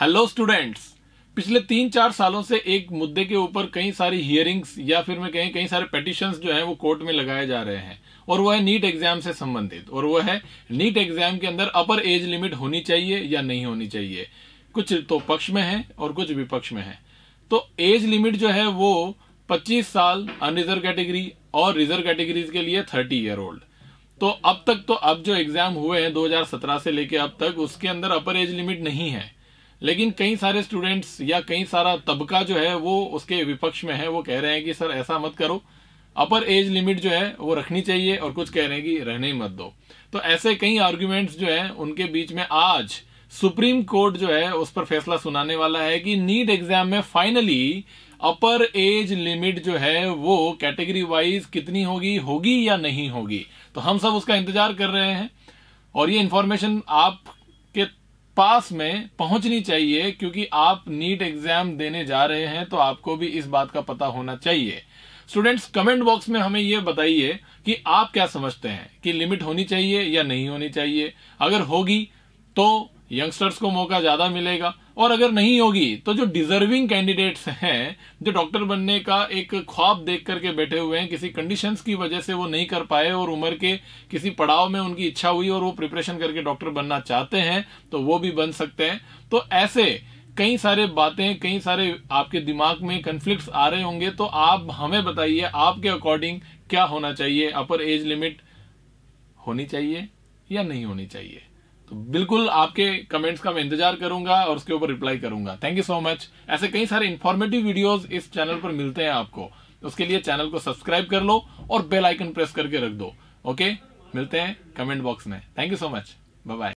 Hello students पिछले तीन चार सालों से एक मुद्दे के ऊपर कई सारी हियरिंग्स या फिर मैं कहीं कई सारे पेटिशंस जो है वो कोर्ट में लगाए जा रहे हैं और वो है नीट एग्ज़ाम से संबंधित और वो है नीट एग्ज़ाम के अंदर अपर एज लिमिट होनी चाहिए या नहीं होनी चाहिए। कुछ तो पक्ष में है और कुछ विपक्ष में है। तो एज लिमिट जो है वो 25 साल अनरिजर्व कैटेगरी और रिज़र्व कैटेगरीज के लिए 30 ईयर ओल्ड तो अब तक तो अब जो एग्ज़ाम हुए हैं 2017 से लेके अब तक उसके अंदर अपर एज लिमिट नहीं है। लेकिन कई सारे स्टूडेंट्स या कई सारा तबका जो है, वो उसके विपक्ष में है, वो कह रहे हैं कि, सर, ऐसा मत करो। अपर एज लिमिट जो है, वो रखनी चाहिए और कुछ कह रहे हैं कि, रहने ही मत दो। तो ऐसे कई आर्ग्यूमेंट्स जो है, उनके बीच में आज सुप्रीम कोर्ट जो है, उस पर फैसला सुनाने वाला है कि नीट एग्ज़ाम में फाइनली अपर एज लिमिट जो है, वो कैटेगरी वाइज कितनी होगी होगी या नहीं होगी? तो हम सब उसका इंतज़ार कर रहे हैं। और ये इंफॉर्मेशन आपके पास में पहुंचनी चाहिए, क्योंकि आप नीट एग्ज़ाम देने जा रहे हैं तो आपको भी इस बात का पता होना चाहिए। स्टूडेंट्स कमेंट बॉक्स में हमें यह बताइए कि आप क्या समझते हैं, कि लिमिट होनी चाहिए या नहीं होनी चाहिए। अगर होगी तो यंगस्टर्स को मौका ज़्यादा मिलेगा। और अगर नहीं होगी तो जो डिजर्विंग कैंडिडेट्स हैं, जो डॉक्टर बनने का एक ख्वाब देख करके बैठे हुए हैं, किसी कंडीशंस की वजह से वो नहीं कर पाए और उम्र के किसी पड़ाव में उनकी इच्छा हुई और वो प्रिपरेशन करके डॉक्टर बनना चाहते हैं तो वो भी बन सकते हैं। तो ऐसे कई सारे बातें, कई सारे आपके दिमाग में कंफ्लिक्ट आ रहे होंगे तो आप हमें बताइए, आपके अकॉर्डिंग क्या होना चाहिए? अपर एज लिमिट होनी चाहिए या नहीं होनी चाहिए? तो बिल्कुल आपके कमेंट्स का मैं इंतज़ार करूँगा और उसके ऊपर रिप्लाई करूँगा। थैंक यू सो मच ऐसे कई सारे इन्फॉर्मेटिव वीडियोस इस चैनल पर मिलते हैं आपको। उसके लिए चैनल को सब्सक्राइब कर लो और बेल आइकन प्रेस करके रख दो। ओके मिलते हैं कमेंट बॉक्स में. Thank you so much bye bye